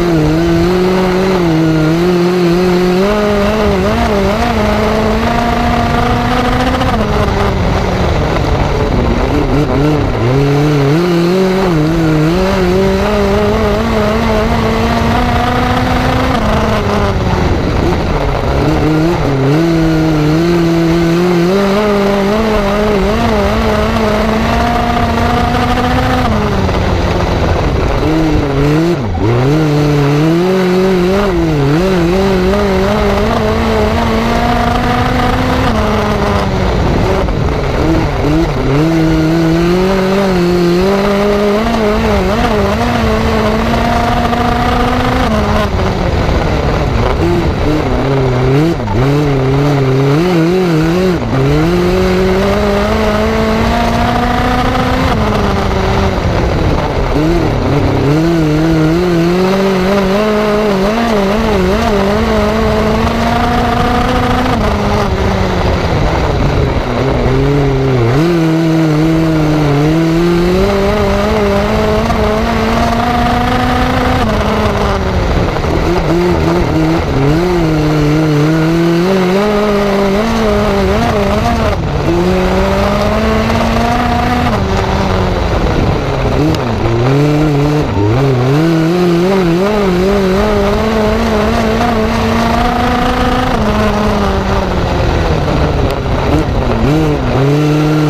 Mm-hmm. Mm.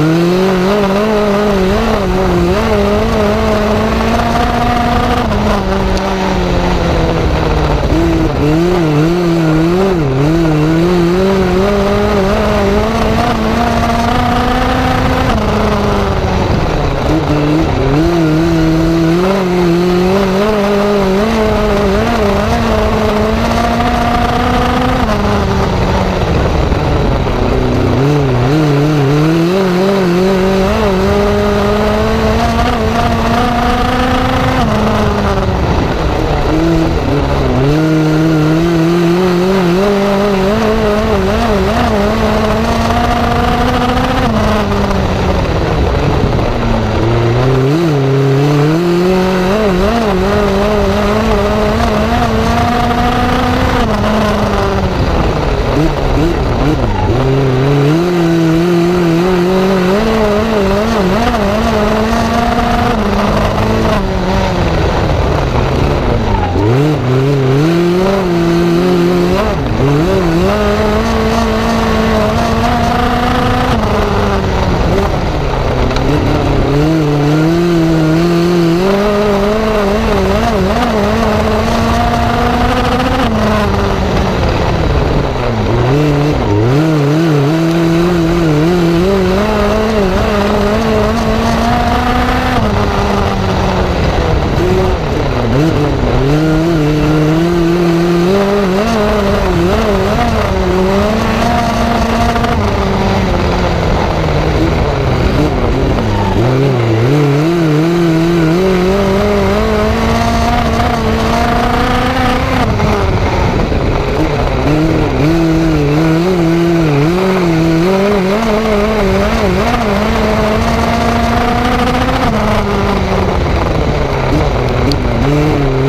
Música